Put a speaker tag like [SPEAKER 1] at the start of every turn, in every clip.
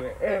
[SPEAKER 1] mẹ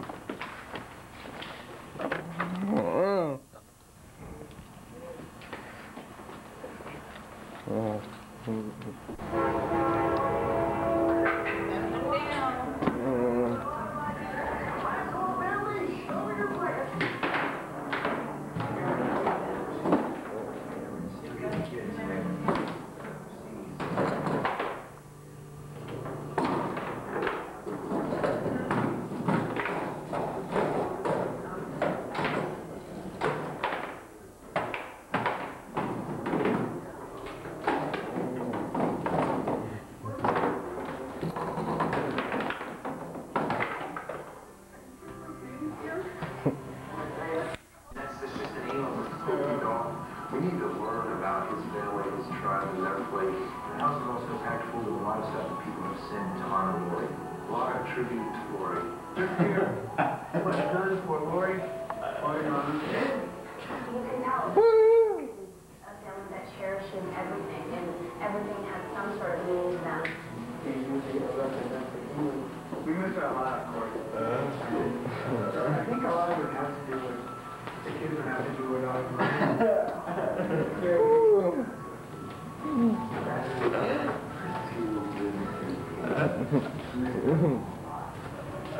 [SPEAKER 2] You
[SPEAKER 3] can tell a family that everything, and everything has some sort of meaning.
[SPEAKER 2] We a lot, of course. I think a lot of it has to do with the kids have to do.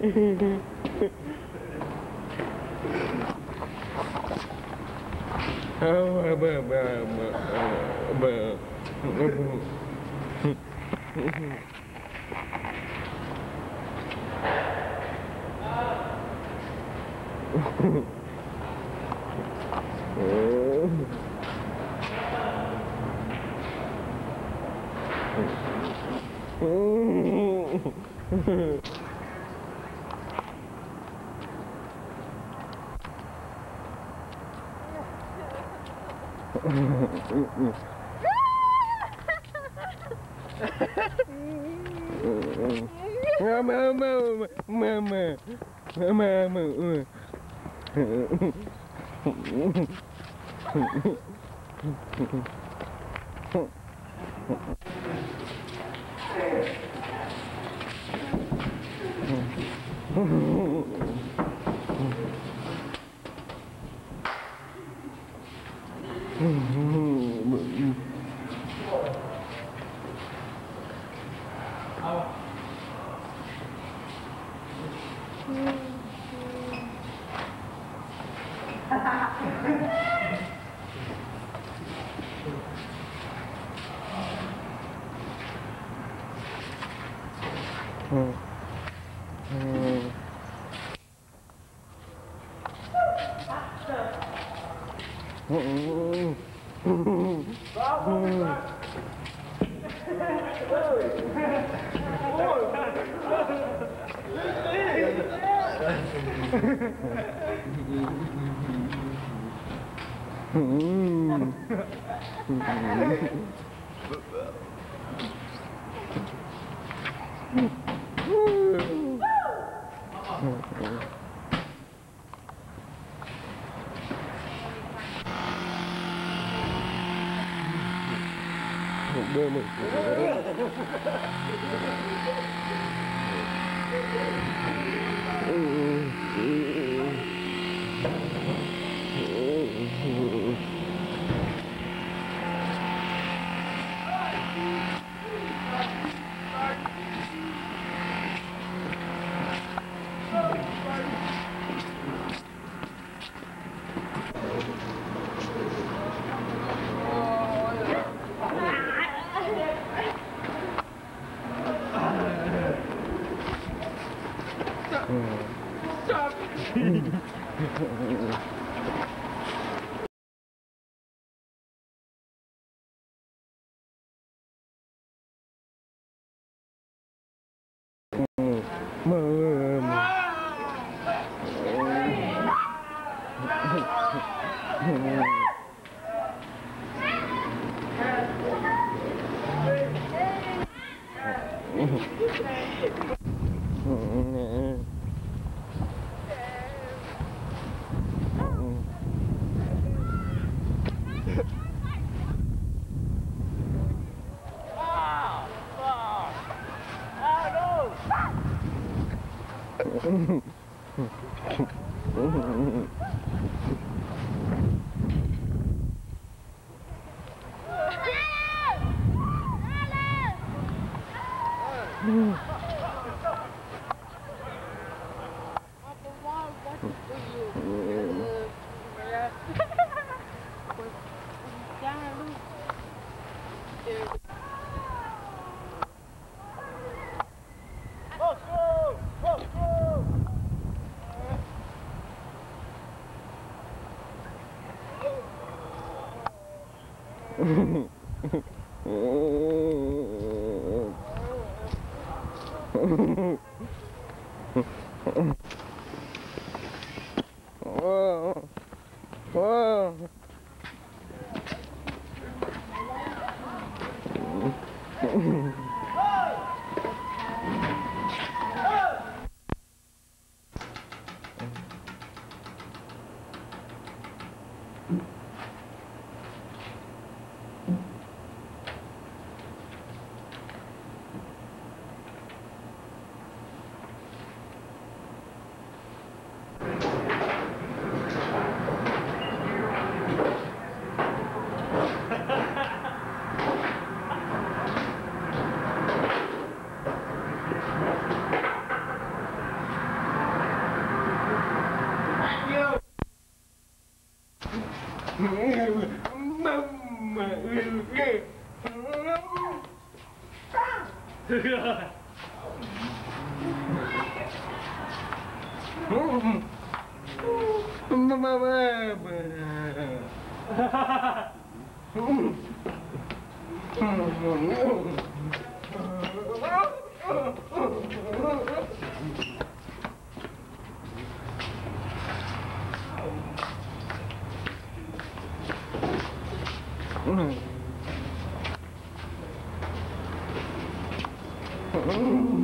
[SPEAKER 1] Mm-hmm. Mama, mama, mama, mama, mama. Hehehehe Ừ. Mm-hmm. move. Mm-hmm. Excuse Uhum.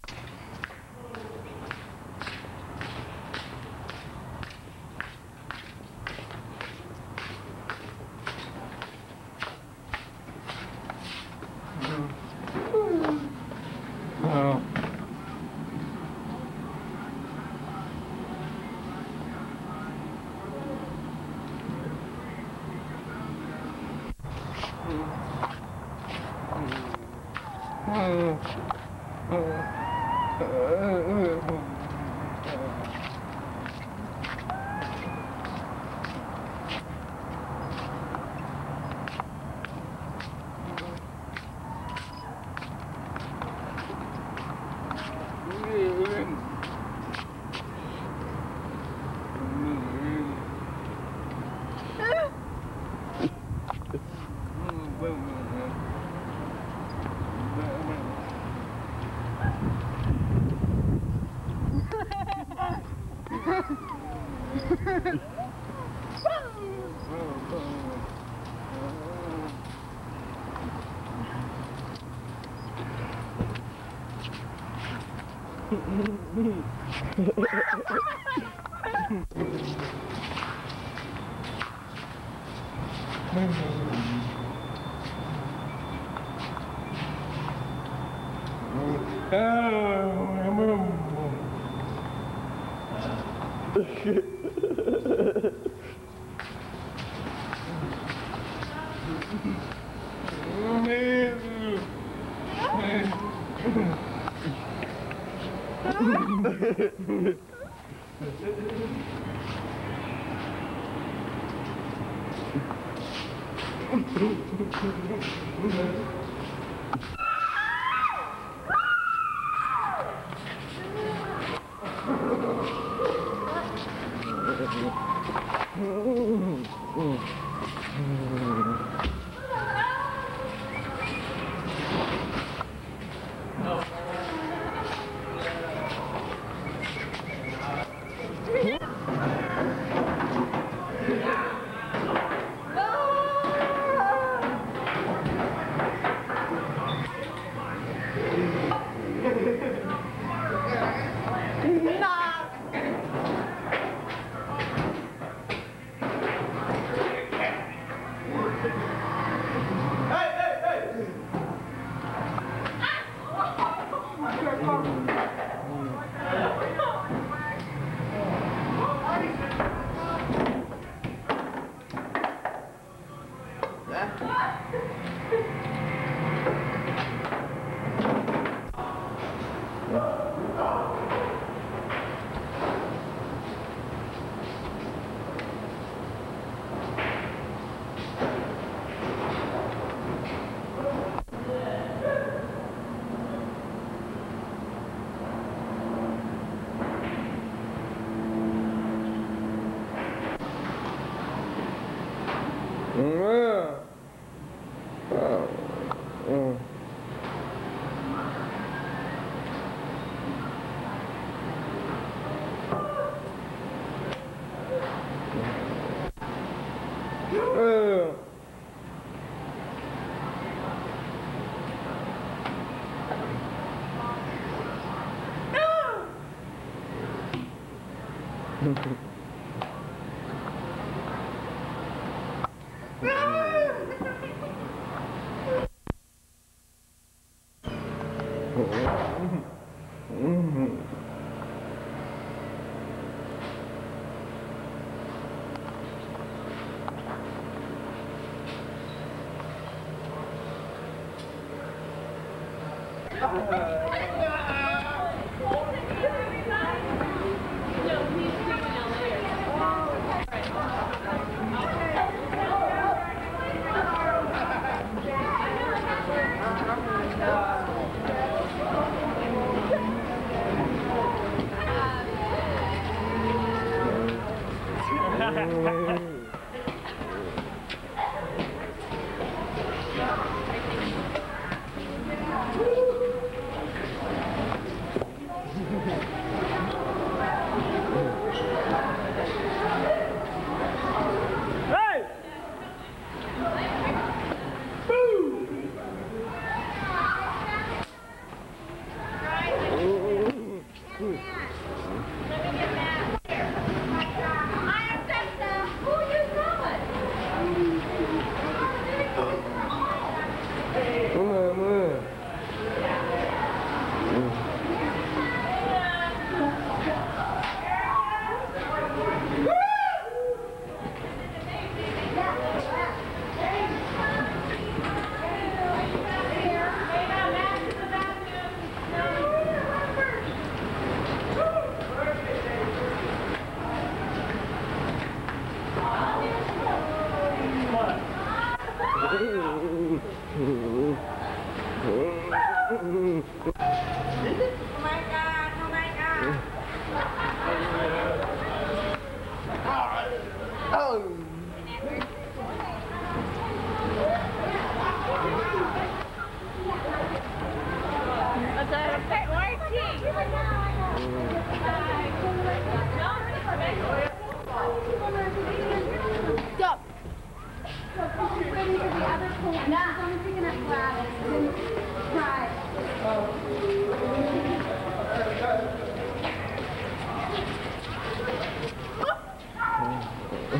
[SPEAKER 1] I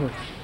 [SPEAKER 4] erros.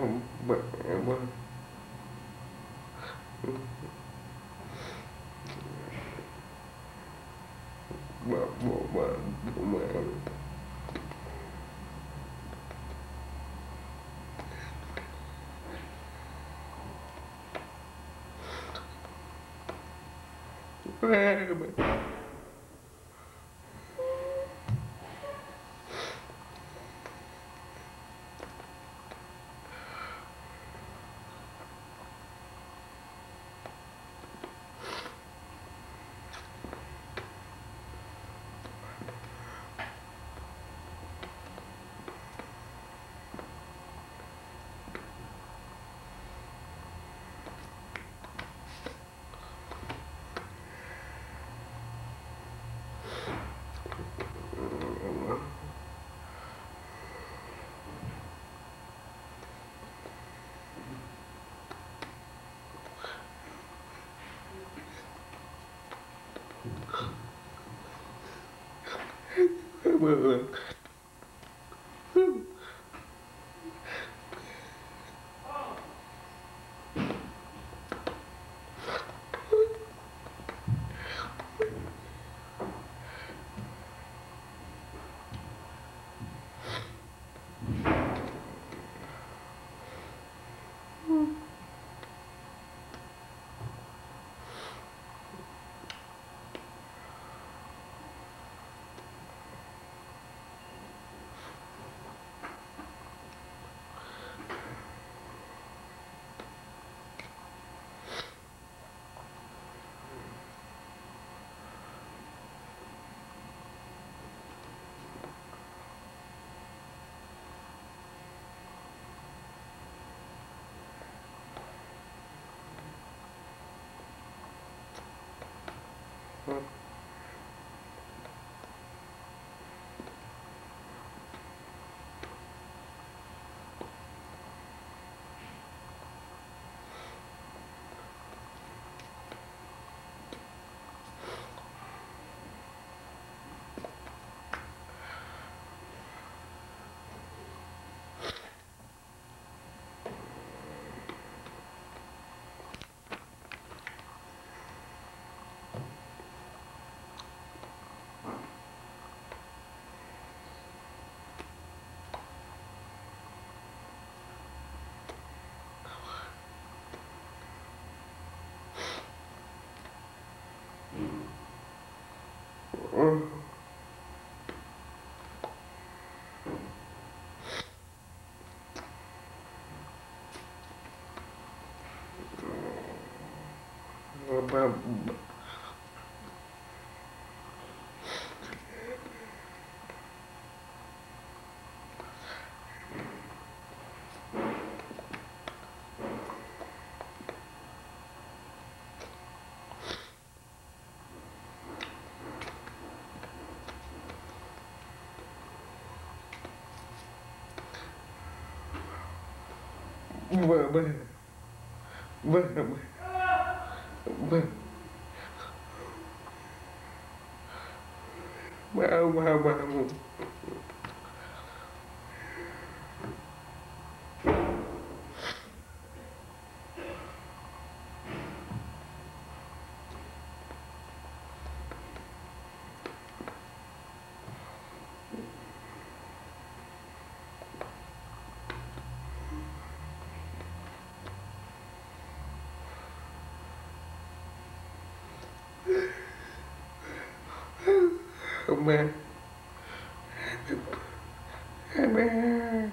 [SPEAKER 1] không? Mẹ mà mà bố mà. work Bye. 我我我我我我我我我我 Amen. Amen.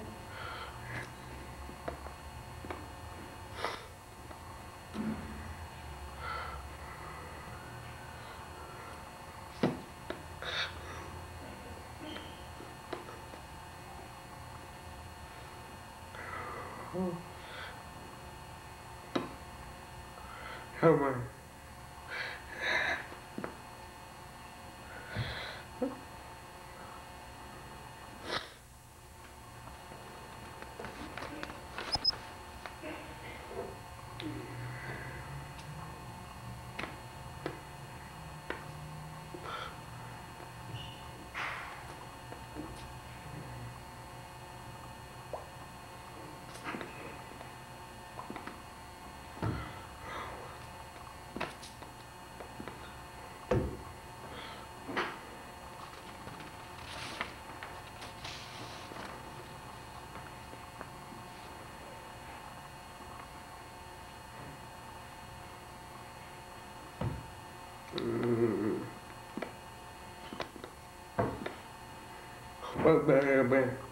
[SPEAKER 1] Well, well, well. bem, bem.